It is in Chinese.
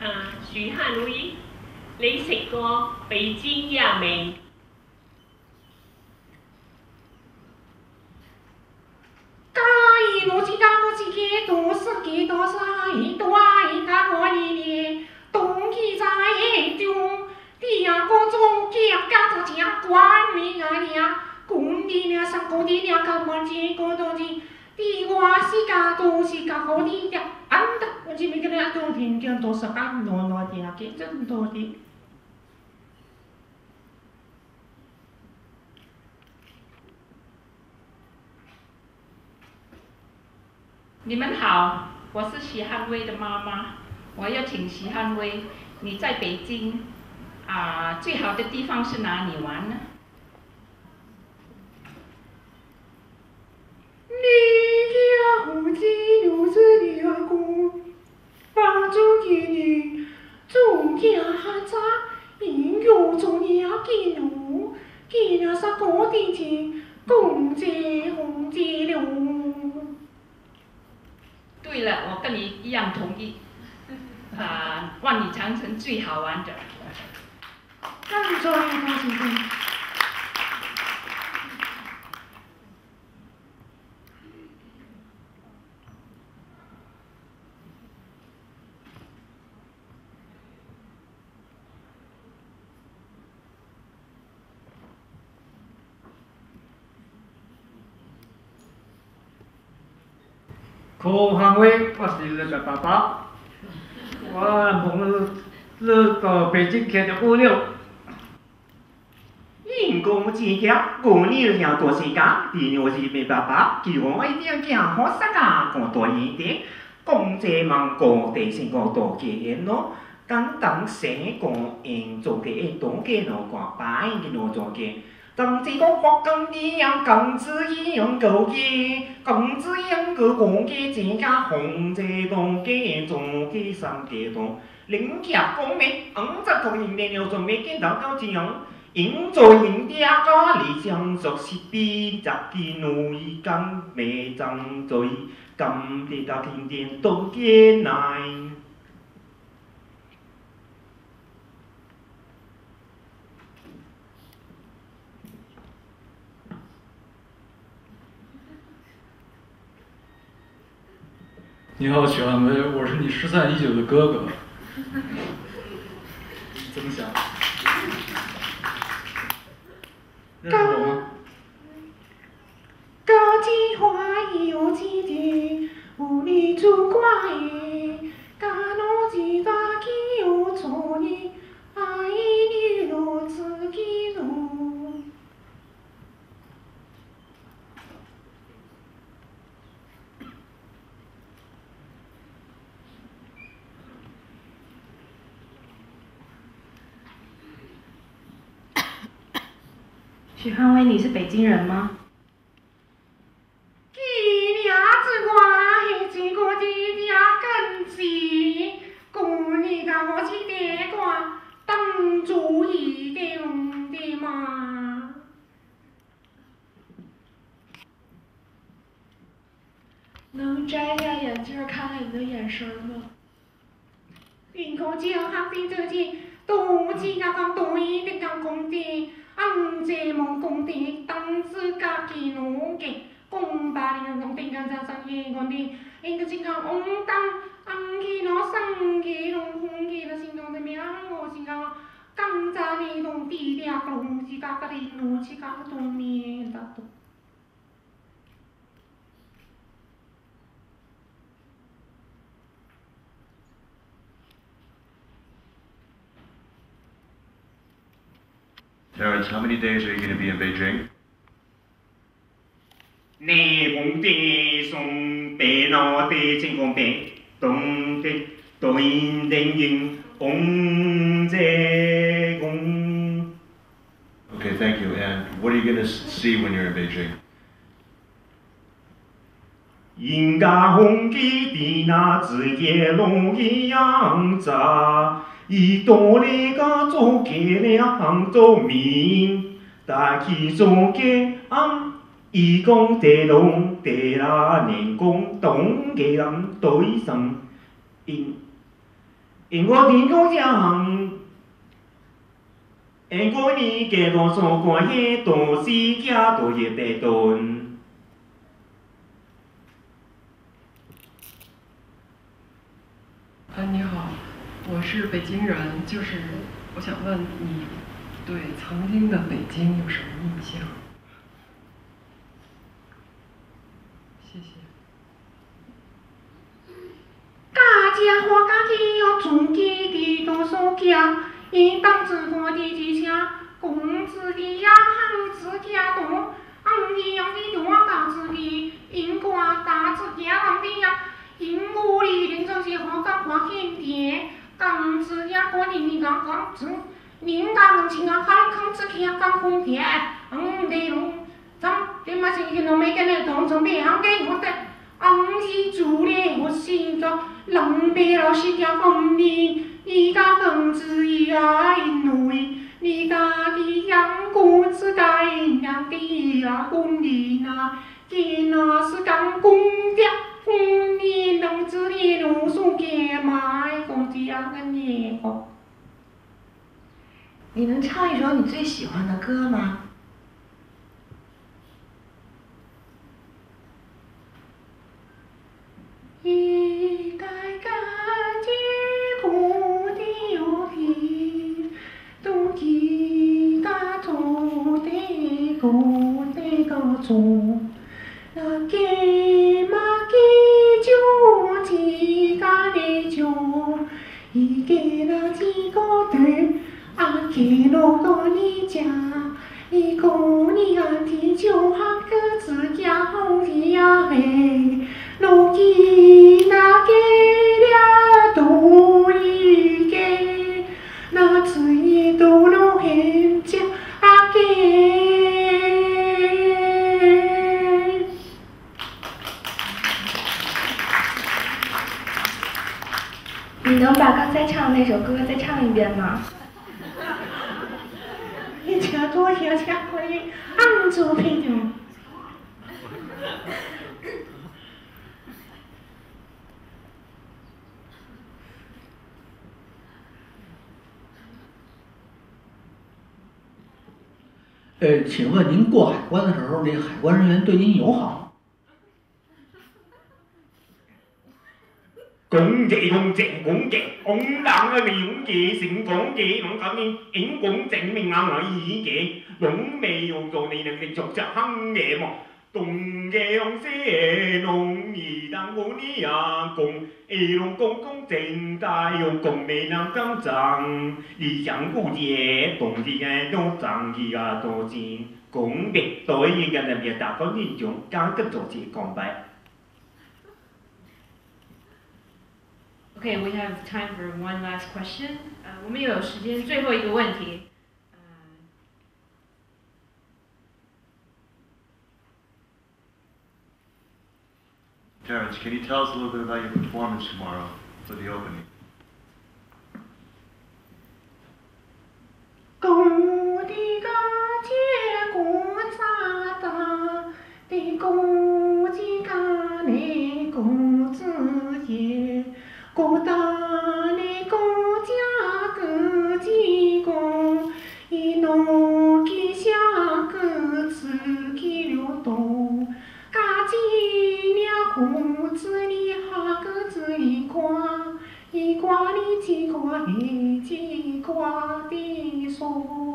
啊，徐汉威，你食过北京鸭未？假意我只讲我自己多是几多是一多一个我里里，东西在中，第二个中间家着家管理啊你啊，工地呢上工地呢干么子工作的，第我是家都是家工地的，安的我这边跟人家都听见都是干挪挪的啊，给真多的。你们好，我是徐汉威的妈妈。我要请徐汉威，你在北京啊，最好的地方是哪里玩呢？你家父亲留子的阿公，帮助给你种家产，应有种鸟给奴，给了啥个的钱，公结红结了。对了，我跟你一样同意。啊，万里长城最好玩的。可行威，我是你个爸爸。我梦你到北京看着姑娘。因公之家，姑娘像多些家，第二是没爸爸，叫我一定讲好啥个讲多一点。讲这忙讲地先讲多几咯，刚当生讲应做嘅多嘅咯，讲白嘅咯做嘅。当这个花工的样，工资一样高嘅，工资一样高，讲嘅这家红这东嘅做嘅三嘅东，零家方面，五十个人的了做咩见到到这样，应做人家个理想熟悉比十几努力干没张嘴，今日到天天都见来。你好，许汉威，我是你失散已久的哥哥。怎么想？认识我吗？高级花有几滴，无力主怪伊，干我几大几有错呢？爱你我自己弄。许汉威，你是北京人吗？几娘子我是一个弟家根子，过年甲我去地瓜当主意的用的嘛。能摘下眼镜看看你的眼神吗？人口讲学的这些，都只甲讲对的讲讲的，俺这么讲的，当时家己弄的，讲白了讲定讲在上夜讲的，一个金刚红当，俺给那生去弄红去那心中的名，我是讲。刚才那种地点，东西家个的弄起家个东面的都。Terrence, how many days are you going to be in Beijing? 内蒙的松北脑的金光北，东的抖音的音，红在红。 Okay, thank you. And what are you going to see when you're in Beijing? 人家红旗的那只野龙一样杂，一多那个做给了做民，大起做给俺。义工地龙地拉，人工懂嘅人对上，因因我天公将，因我你给我所过些多西家多也得顿。啊，你好，我是北京人，就是我想问你对曾经的北京有什么印象？谢谢。家家花家己要自己的多少家，一当自我的机车，公子的呀行自家多，俺一样的多大自己，因瓜大自家俺的呀，因屋里人就是花干花天地，刚自家过年你刚刚子，人家能请啊康康自家刚空田，嗯的龙，咱你妈是去弄没跟那同准备行给我的。昂是主咧，我心中冷白了是条风铃，你家更子呀因为，你家的阳光是该阳的呀公里呐，今那是刚公的，公里能子的路数给买公的呀个年个。你能唱一首你最喜欢的歌吗？一盖盖的谷的油皮，都几家做的谷的个做，你能把刚才唱的那首歌再唱一遍吗？你家多些钱可以按住陪着。呃，请问您过海关的时候，那海关人员对您友好吗吗？公正公正公正，公党嘅名嘅成功嘅，我講你應公證明啱我意嘅，龍未用到你能力逐隻行嘅嘛。東嘅紅色龍二當我你呀公，一龍公公正大用公美能當正，理想古節東啲嘅都正義啊多錢，公別對應嘅特別大個年中，加個做字講白。Okay, we have time for one last question. 呃，我们有时间最后一个问题。 Terrence, can you tell us a little bit about your performance tomorrow for the opening? 公的个结果咋大的公鸡个那公子爷， 过大那公家个鸡公，一弄给下个自己了多，嘎叽了裤子里哈个子里挂。一瓜里几瓜，一几瓜的说。